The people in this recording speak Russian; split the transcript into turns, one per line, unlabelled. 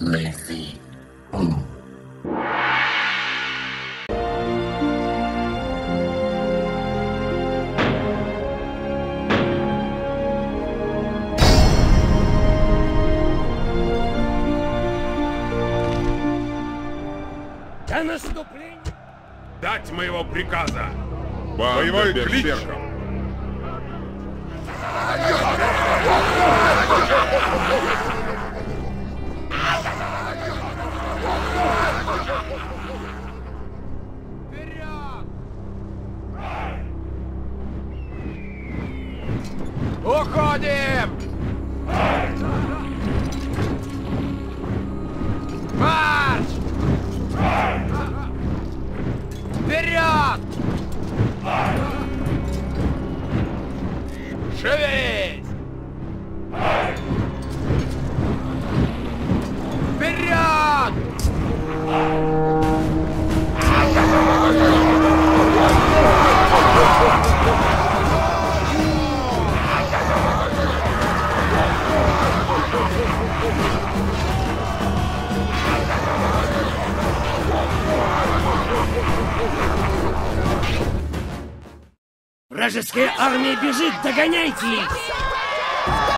Леви.
До наступления!
Дать моего приказа!
Боевой клич!
Уходим! Марш! Вперед! Шевелись! Вперед!
Вражеская армия бежит, догоняйте их!